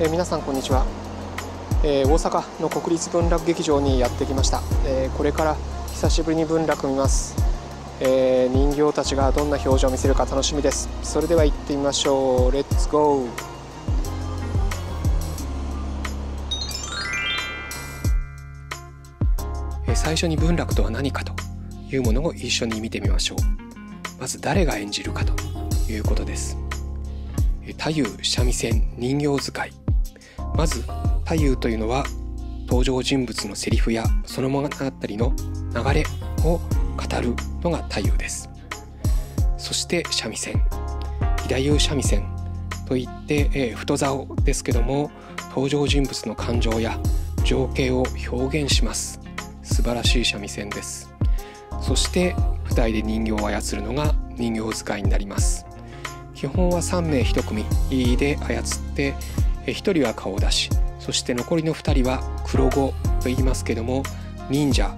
えー、皆さんこんにちは、えー、大阪の国立文楽劇場にやってきました、えー、これから久しぶりに文楽見ます、え人形たちがどんな表情を見せるか楽しみです。それでは行ってみましょう。レッツゴー最初に文楽とは何かというものを一緒に見てみましょう。まず誰が演じるかということです。太夫三味線人形使い。まず太夫というのは登場人物のセリフやその物語の流れを語るのが太夫です。そして三味線義太夫三味線といって、えー、太棹ですけども登場人物の感情や情景を表現します。素晴らしい三味線です。そして舞台で人形を操るのが人形使いになります。基本は3名1組で操って1人は顔出しそして残りの2人は黒子と言いますけども忍者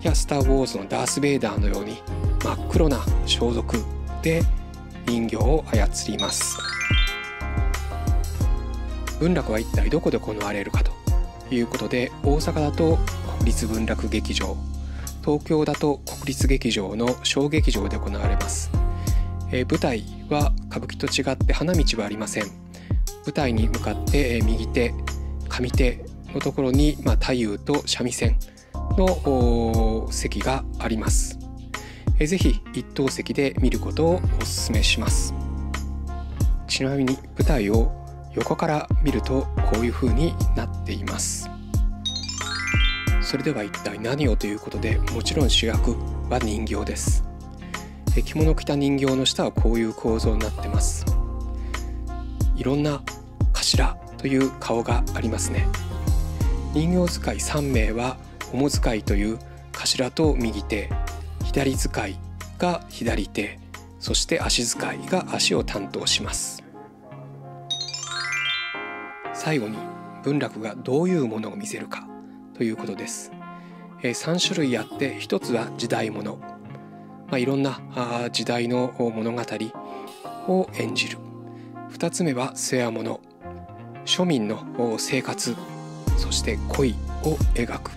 やスター・ウォーズのダース・ベイダーのように真っ黒な装束で人形を操ります。文楽は一体どこで行われるかということで大阪だと立文楽劇場東京だと国立劇場の小劇場で行われます、えー、舞台は歌舞伎と違って花道はありません舞台に向かってえ右手上手のところに、まあ、太夫と三味線の席があります。ぜひ一等席で見ることをお勧めします。ちなみに舞台を横から見るとこういう風になっています。それでは一体何をということでもちろん主役は人形です。着物着た人形の下はこういう構造になってます。いろんな頭という顔がありますね人形使い3名は主使いという頭と右手左使いが左手そして足使いが足を担当します最後に文楽がどういうものを見せるかということです、え3種類あって1つは時代物、まあ、いろんなあ時代の物語を演じる。2つ目は世話物。庶民の生活。そして恋を描く。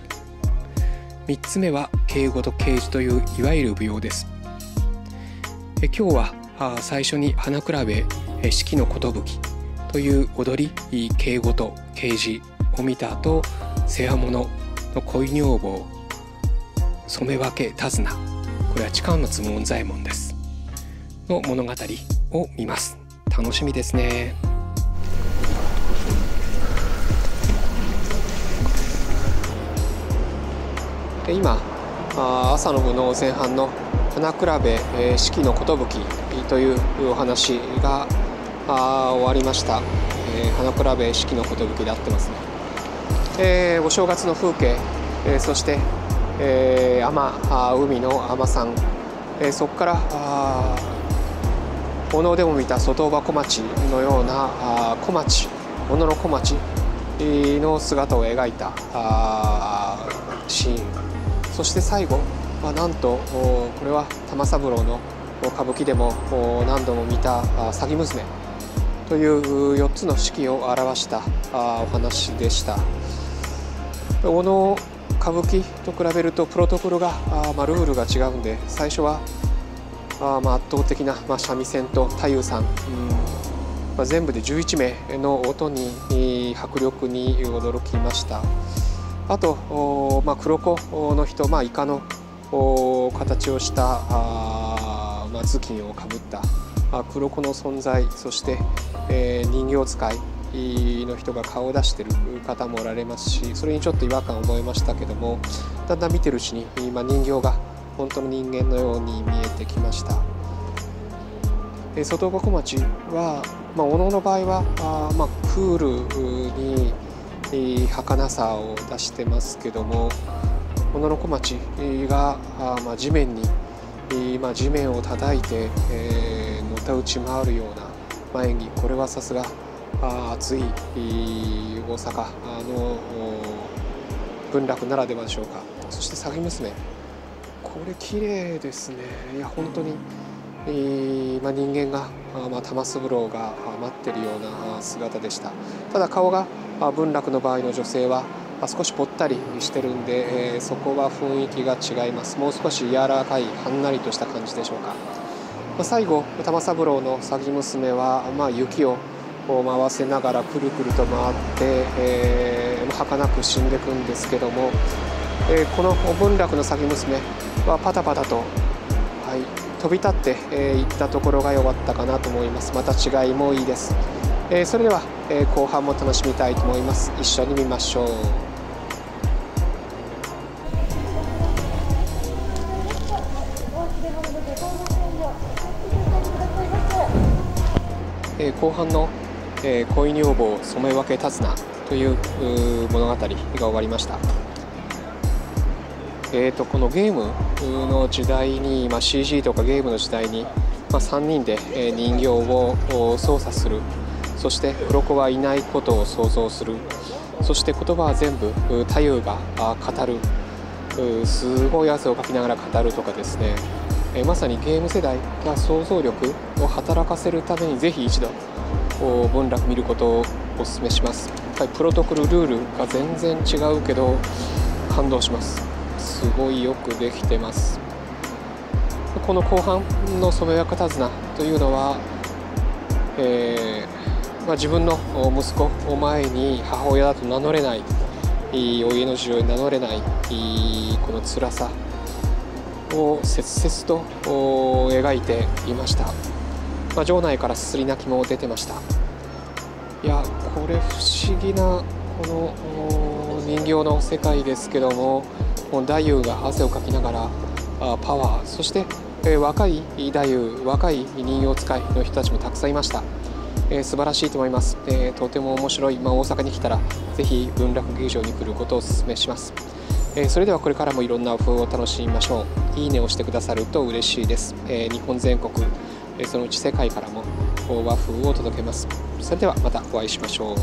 3つ目は敬語と刑事といういわゆる舞踊です。え今日は最初に花比べ四季の寿という踊り敬語と刑事を見た後世話物の恋女房染め分け手綱これは痴漢の津門左衛門です。の物語を見ます。楽しみですね。で今朝の部の前半の花比べ四季の寿というお話が終わりました、え花比べ四季の寿であってますね、えー、お正月の風景、えー、そして、えー、海海の海さん、えー、そこからお能でも見た外場小町のようなあ小町小野の小町の姿を描いたあシーン。そして最後、まあ、なんとこれは玉三郎の歌舞伎でも何度も見た「詐欺娘」という4つの式を表したお話でした。小野歌舞伎と比べるとプロトコルがあ、まあ、ルールが違うんで最初はあまあ圧倒的な、まあ、三味線と太夫さん、うん。まあ、全部で11名の音に迫力に驚きました。あと、まあ、黒子の人、まあ、イカの形をしたあ、まあ、頭巾をかぶった、まあ、黒子の存在そして、えー、人形使い。の人が顔を出してる方もおられますしそれにちょっと違和感を覚えましたけどもだんだん見てるうちに、まあ、人形が本当の人間のように見えてきました。え外国町は、まあ、小野の場合はあ、まあ、クールに、え儚さを出してますけども小野の小町があ、まあ、地面に、えまあ、地面を叩いて、えー、のたうち回るような、まあ、演技これはさすがあ暑い大阪の文楽ならではでしょうか。そして詐欺娘。これ綺麗ですね。いや本当に、えー、まあ、人間が、まあ、玉三郎が待ってるような姿でした。ただ顔が文楽の場合の女性は少しぽったりしてるんで、えー、そこは雰囲気が違います。もう少し柔らかいはんなりとした感じでしょうか、まあ、最後玉三郎の詐欺娘は、まあ、雪を回せながらくるくると回って、えー、儚く死んでいくんですけども、えー、この文楽の詐欺娘はパタパタと、はい、飛び立ってい、えー、ったところが良かったかなと思います。また違いもいいです、えー、それでは、えー、後半も楽しみたいと思います。一緒に見ましょう。え後半の、え恋女房染め分け立つなという物語が終わりました。えーと、このゲームの時代に、まあ、CG とかゲームの時代に、まあ、3人で人形を操作する。そして黒子はいないことを想像する。そして言葉は全部太夫が語る。すごい汗をかきながら語るとかですね。まさにゲーム世代が想像力を働かせるためにぜひ一度文楽見ることをお勧めします。やっプロトコルルールが全然違うけど感動します。すごいよくできてます。この後半の「染谷方綱」というのは、えー、まあ、自分の息子を前に母親だと名乗れないお家の事情に名乗れないこの辛さを切々と描いていました、まあ、場内からすすり泣きも出てました。いやこれ不思議なこの人形の世界ですけども太夫が汗をかきながらあパワーそして、え若い太夫若い人形使いの人たちもたくさんいました、えー、素晴らしいと思います、えー、とても面白い、まあ、大阪に来たらぜひ文楽劇場に来ることをお勧めします。えそれではこれからもいろんな和風を楽しみましょう。いいねをしてくださると嬉しいです、え日本全国、そのうち世界からも和風を届けます。それではまたお会いしましょう。